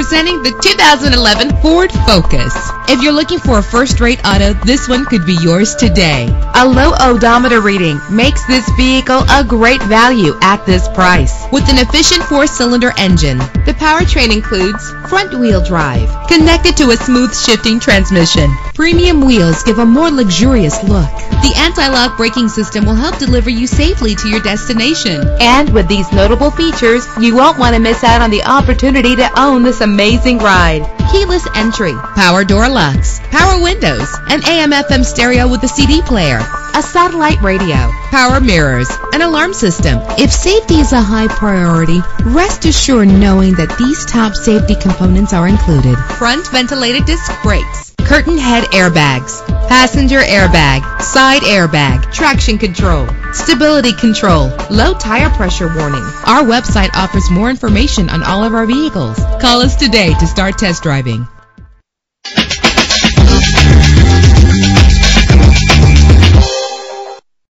Presenting the 2011 Ford Focus. If you're looking for a first-rate auto, this one could be yours today. A low odometer reading makes this vehicle a great value at this price. With an efficient four-cylinder engine, the powertrain includes front-wheel drive, connected to a smooth shifting transmission. Premium wheels give a more luxurious look. The anti-lock braking system will help deliver you safely to your destination. And with these notable features, you won't want to miss out on the opportunity to own this amazing ride. Keyless entry, power door locks, power windows, an AM FM stereo with a CD player, a satellite radio, power mirrors, an alarm system. If safety is a high priority, rest assured knowing that these top safety components are included. Front ventilated disc brakes, curtain head airbags, passenger airbag, side airbag, traction control, stability control, low tire pressure warning. Our website offers more information on all of our vehicles. Call us today to start test driving.